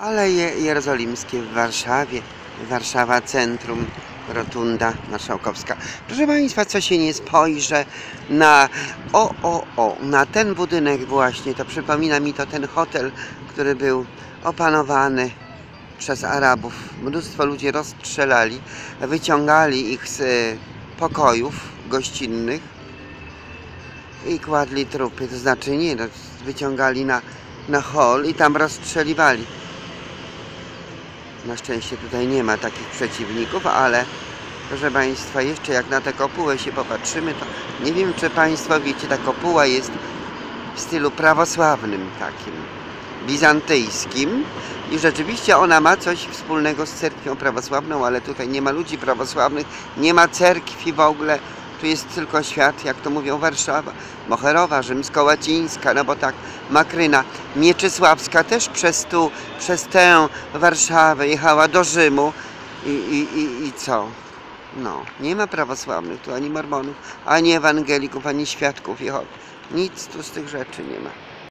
Aleje Jerozolimskie w Warszawie, Warszawa Centrum, Rotunda Marszałkowska. Proszę Państwa, co się nie spojrzę na, o, o, o, na ten budynek właśnie, to przypomina mi to ten hotel, który był opanowany przez Arabów. Mnóstwo ludzi rozstrzelali, wyciągali ich z e, pokojów gościnnych i kładli trupy, to znaczy nie, no, wyciągali na, na hol i tam rozstrzeliwali. Na szczęście tutaj nie ma takich przeciwników, ale proszę Państwa, jeszcze jak na tę kopułę się popatrzymy, to nie wiem, czy Państwo wiecie, ta kopuła jest w stylu prawosławnym takim, bizantyjskim i rzeczywiście ona ma coś wspólnego z cerkwią prawosławną, ale tutaj nie ma ludzi prawosławnych, nie ma cerkwi w ogóle, tu jest tylko świat, jak to mówią, Warszawa, Moherowa, Rzymsko-Łacińska, no bo tak, Makryna, Mieczysławska też przez tu, przez tę Warszawę jechała do Rzymu i, i, i, i co? No, nie ma prawosławnych tu ani mormonów, ani ewangelików, ani świadków Jehowy. Nic tu z tych rzeczy nie ma.